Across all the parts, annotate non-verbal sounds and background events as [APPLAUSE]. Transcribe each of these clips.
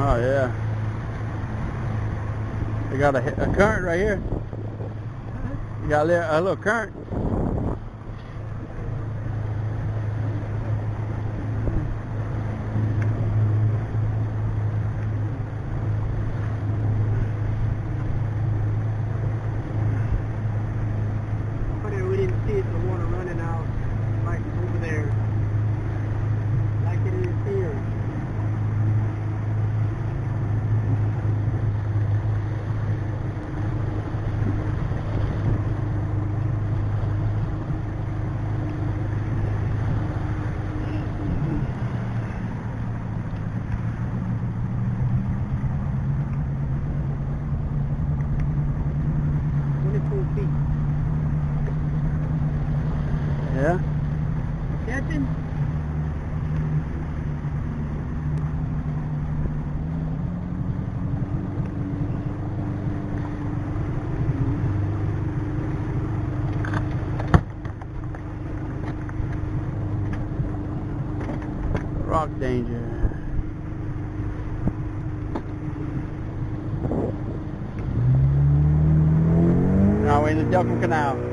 Oh yeah. They got a, a current right here. You got a little current. Yeah. Captain? Rock danger. Now we're in the Delcambre Canal.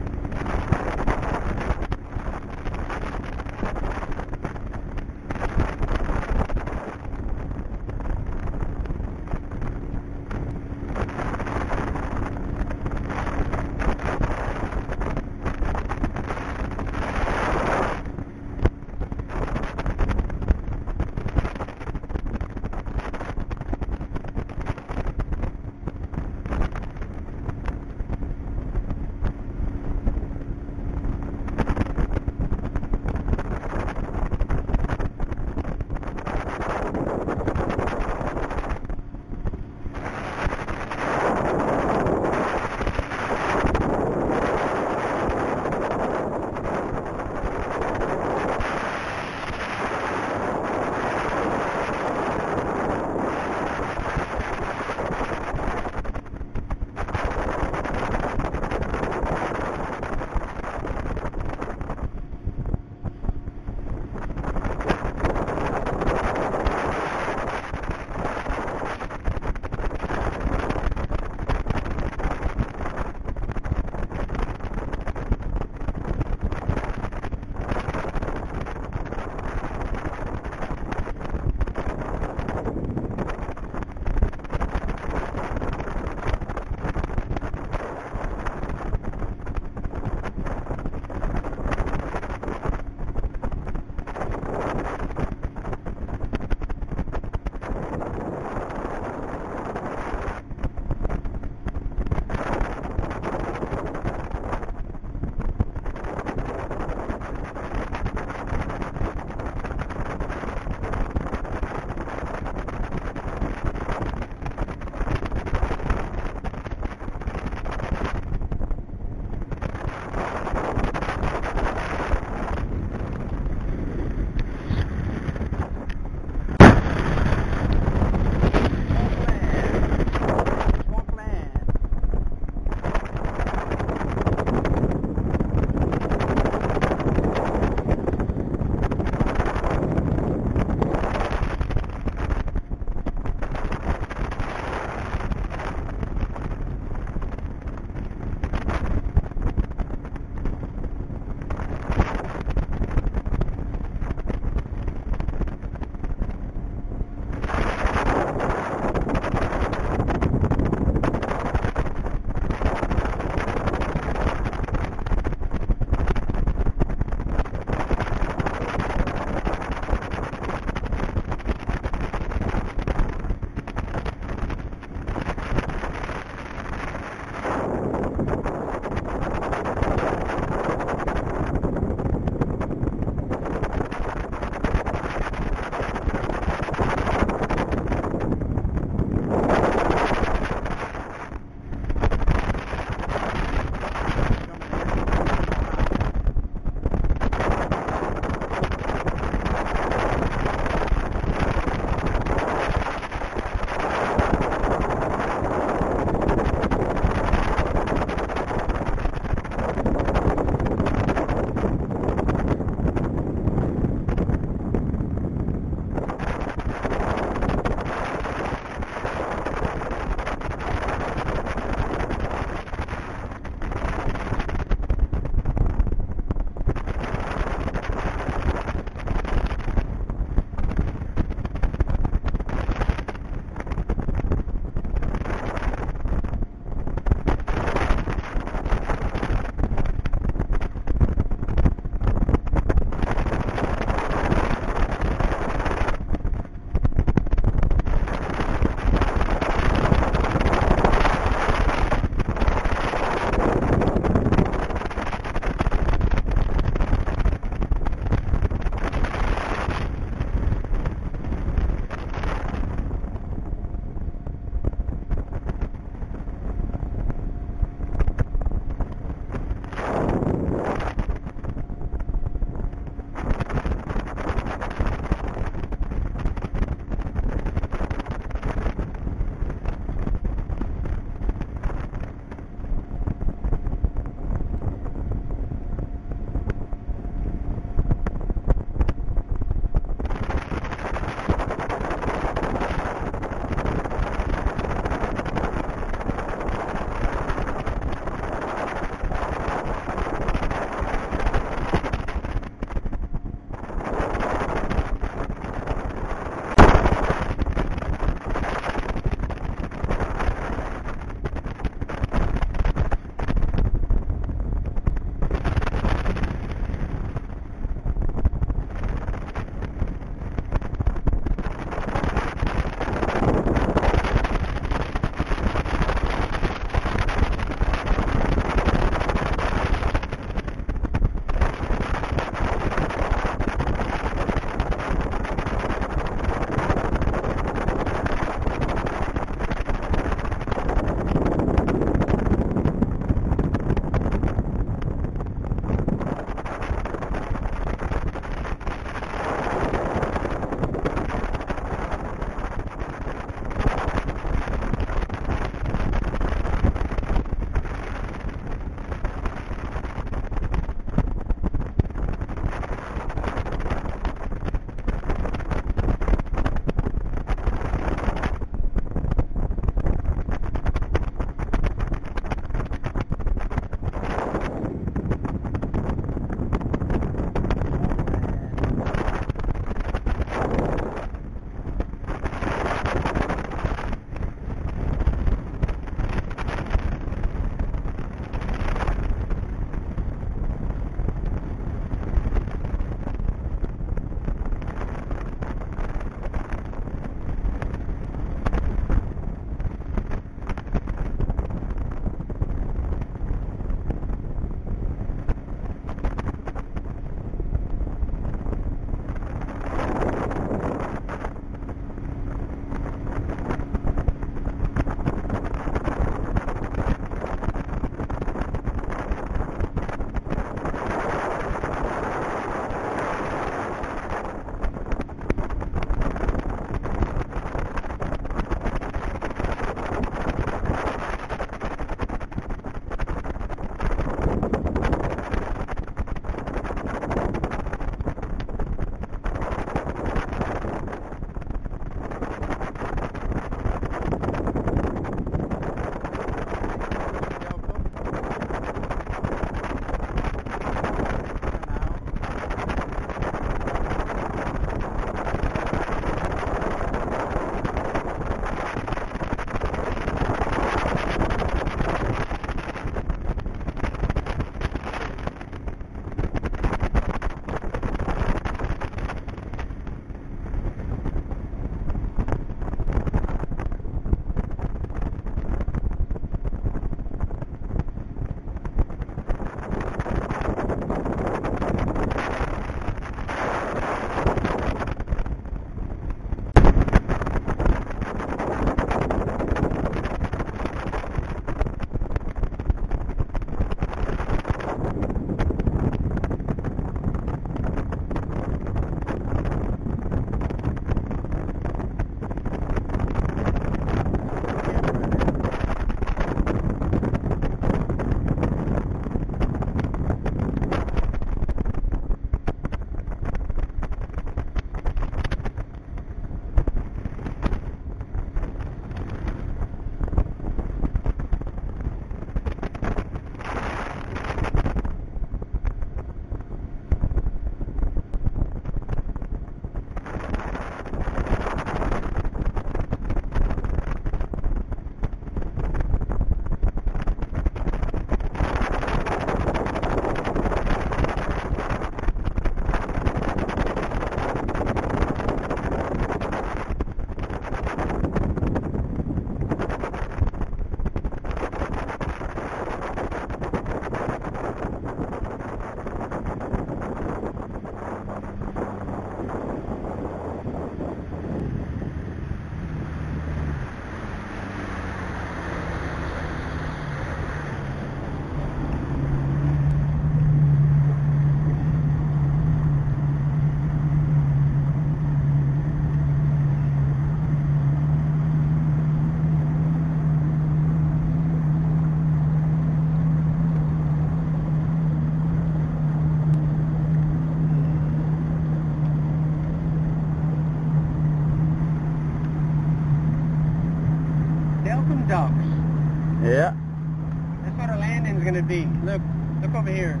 Here.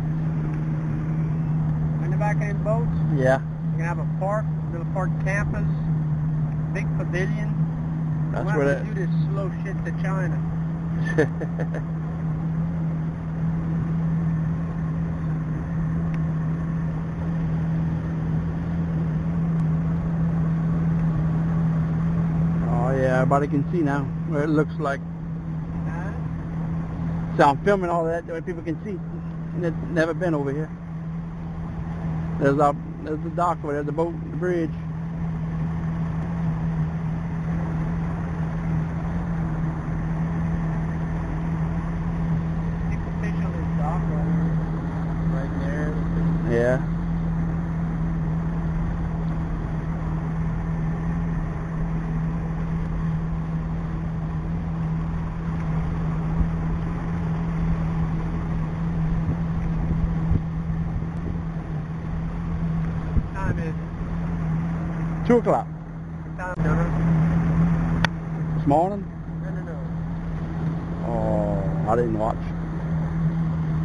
In the back of them boats, Yeah. You can have a park, little park campus, big pavilion. That's where have to do this slow shit to China. [LAUGHS] oh yeah, everybody can see now where it looks like. So I'm filming all that where people can see. Never been over here. There's a there's the dock over there, the boat, the bridge. People fish on this dock right there. Yeah. O'clock time, no, no, this morning. no, no, no. Oh, I didn't watch.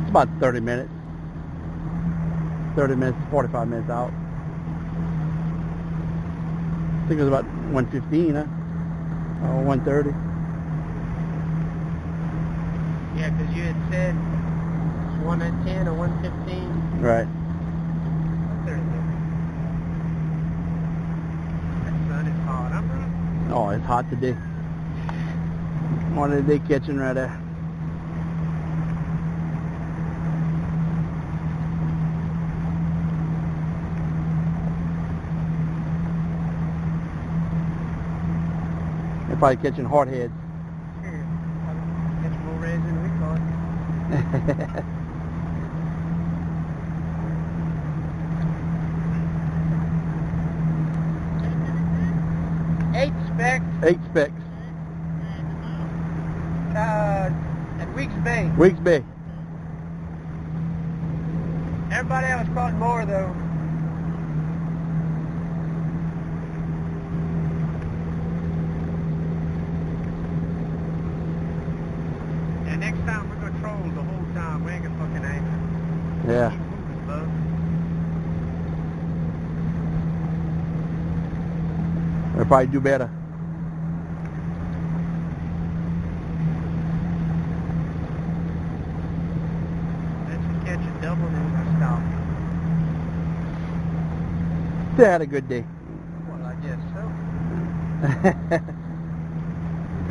It's about 30 minutes. 30 minutes, 45 minutes out. I think it was about 1.15, huh? Oh, 130. Yeah, 'cause you had said it's one at ten or 1.15. Right. There it is. That sun is hot. I'm not. Oh, it's hot today. One of the day catching right there. They're probably catching hardheads. Catch more reds than we caught. [LAUGHS] Eight specks Eight specks. uh, at Weeks Bay. Weeks Bay. Everybody else caught more though. And next time we're gonna troll the whole time. We ain't gonna fucking anchor. Yeah. Keep moving, bub. They'll probably do better. Let's catch a double and we'll stop. [LAUGHS] They had a good day. Well, I guess so.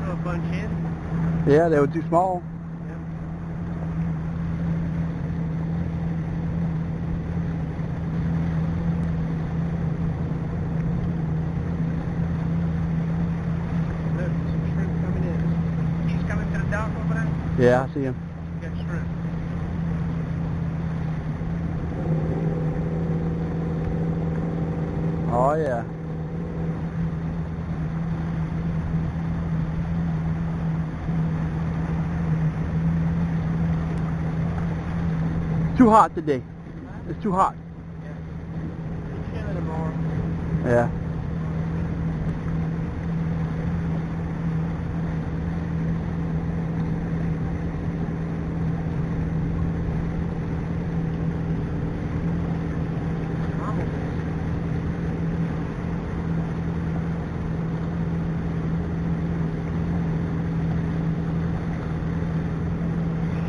[LAUGHS] A bunch in. yeah, they were too small. Look, some shrimp coming in. He's coming to the dock over there. Yeah, I see him. Got shrimp. Oh yeah. Too hot today. It's too hot. Yeah. Yeah.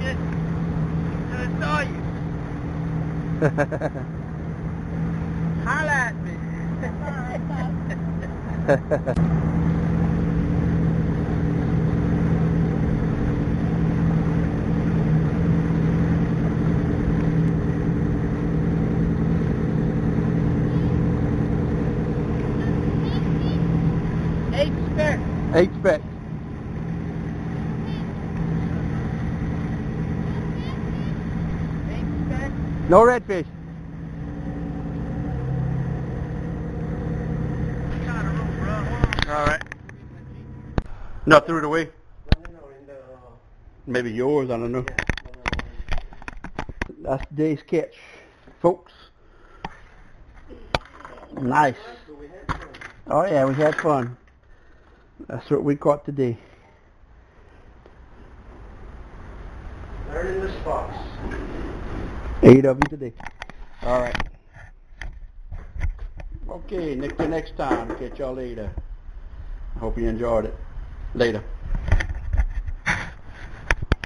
Shit. I saw you. [LAUGHS] Holla at me. [LAUGHS] No redfish. Alright. No, threw it away. Maybe yours, I don't know. That's today's catch, folks. Nice. Oh yeah, we had fun. That's what we caught today. Learning the spot you today. All right. Okay, next to next time. Catch y'all later. Hope you enjoyed it. Later.